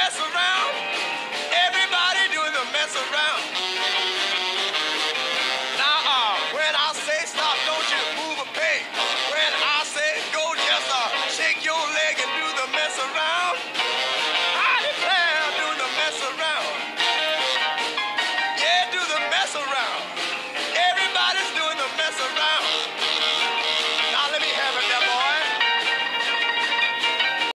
mess around.